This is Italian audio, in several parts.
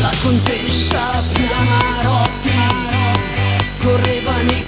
La contessa Piamarotti correva nei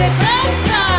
depressa.